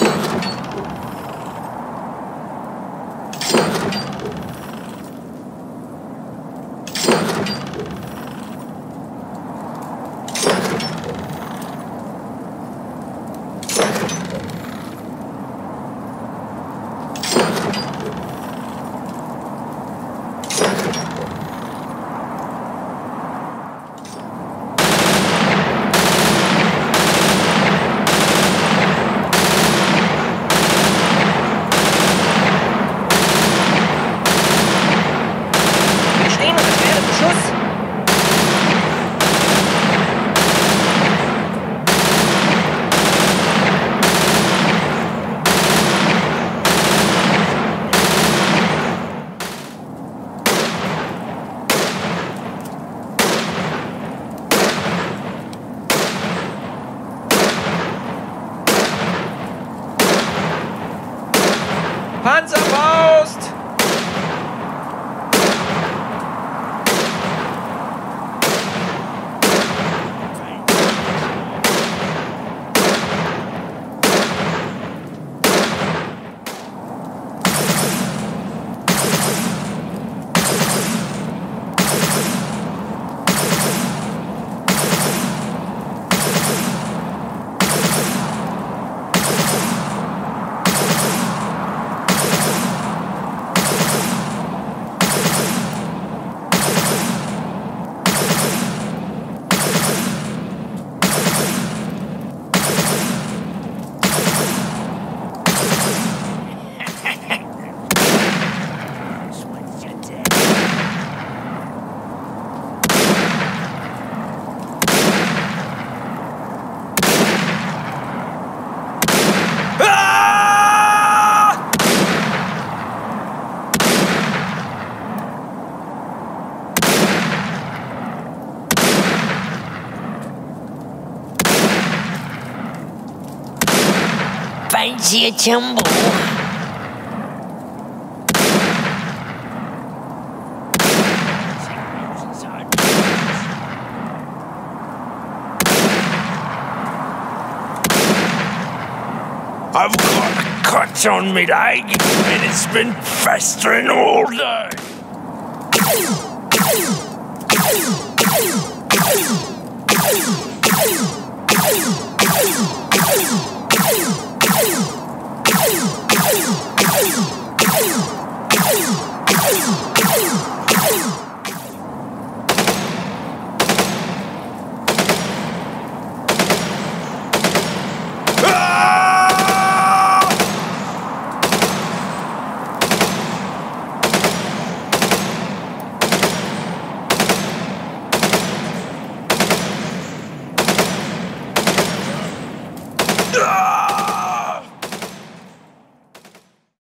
何? Panzerfaust! fancy a tumble. I've got a cut on me leg, and it's been festering all day. Ah!